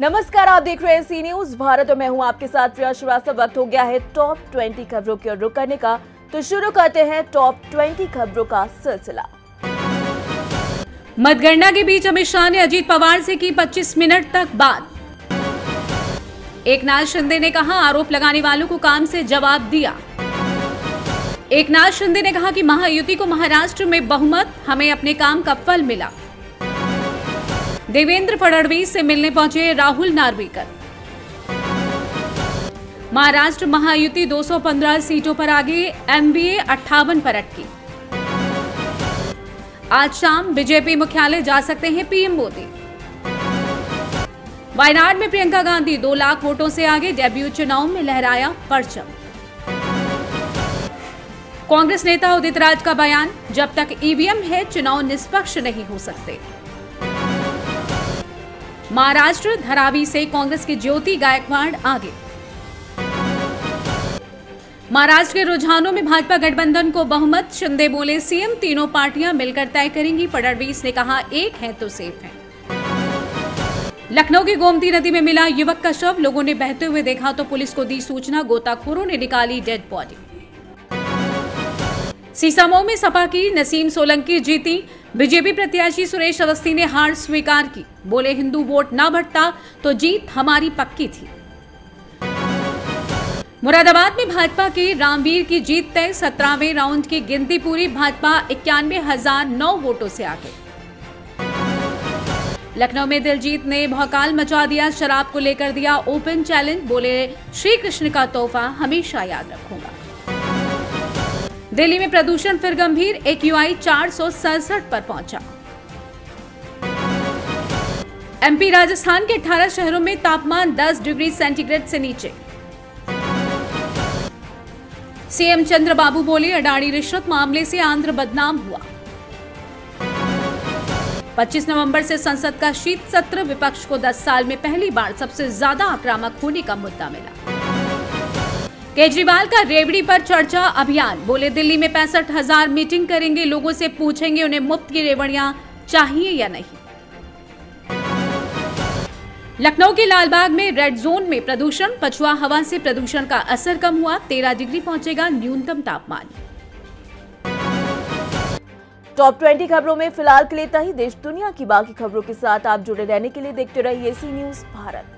नमस्कार, आप देख रहे हैं सी न्यूज़। भारत और मैं हूँ आपके साथ प्रिया श्रीवास्तव वक्त हो गया है टॉप 20 खबरों की ओर रुक करने का। तो शुरू करते हैं टॉप 20 खबरों का सिलसिला। मतगणना के बीच अमित शाह ने अजीत पवार से की 25 मिनट तक बात। एकनाथ शिंदे ने कहा, आरोप लगाने वालों को काम से जवाब दिया। एकनाथ शिंदे ने कहा कि महायुति को महाराष्ट्र में बहुमत, हमें अपने काम का फल मिला। देवेंद्र फडणवीस से मिलने पहुँचे राहुल नार्वेकर। महाराष्ट्र महायुति 215 सीटों पर आगे एमबीए अट्ठावन पर अटकी। आज शाम बीजेपी मुख्यालय जा सकते हैं पीएम मोदी। वायनाड में प्रियंका गांधी दो लाख वोटों से आगे डेब्यू चुनाव में लहराया परचम। कांग्रेस नेता उदित राज का बयान, जब तक ईवीएम है चुनाव निष्पक्ष नहीं हो सकते। महाराष्ट्र, धरावी से कांग्रेस की ज्योति गायकवाड़ आगे। महाराष्ट्र के रुझानों में भाजपा गठबंधन को बहुमत, शिंदे बोले, सीएम तीनों पार्टियाँ मिलकर तय करेंगी। फडणवीस ने कहा, एक है तो सेफ़ है। लखनऊ की गोमती नदी में मिला युवक का शव, लोगों ने बहते हुए देखा तो पुलिस को दी सूचना, गोताखोरों ने निकाली डेड बॉडी। सीसामऊ में सपा की नसीम सोलंकी जीती। बीजेपी प्रत्याशी सुरेश अवस्थी ने हार स्वीकार की। बोले, हिंदू वोट न बढ़ता तो जीत हमारी पक्की थी। मुरादाबाद में भाजपा के रामवीर की जीत तय। सत्रहवें राउंड की गिनती पूरी। भाजपा इक्यानवे हज़ार नौ वोटों से आगे। लखनऊ में दिलजीत ने भौकाल मचा दिया, शराब को लेकर दिया ओपन चैलेंज। बोले श्री कृष्ण का तोहफा हमेशा याद रखूँगा। दिल्ली में प्रदूषण फिर गंभीर, एक यूआई चार पर पहुँचा। एमपी राजस्थान के 18 शहरों में तापमान 10 डिग्री सेंटीग्रेड से नीचे। सीएम चंद्रबाबू बोले अडाणी रिश्वत मामले से आंध्र बदनाम हुआ। 25 नवंबर से संसद का शीत सत्र, विपक्ष को 10 साल में पहली बार सबसे ज़्यादा आक्रामक होने का मुद्दा मिला। केजरीवाल का रेवड़ी पर चर्चा अभियान। बोले, दिल्ली में पैंसठ हज़ार मीटिंग करेंगे, लोगों से पूछेंगे उन्हें मुफ़्त की रेवड़ियाँ चाहिए या नहीं। लखनऊ के लालबाग में रेड जोन में प्रदूषण, पछुआ हवा से प्रदूषण का असर कम हुआ, तेरह डिग्री पहुंचेगा न्यूनतम तापमान। टॉप 20 खबरों में फ़िलहाल के लिए ही। देश दुनिया की बाकी खबरों के साथ आप जुड़े रहने के लिए देखते रहिए सी न्यूज़ भारत।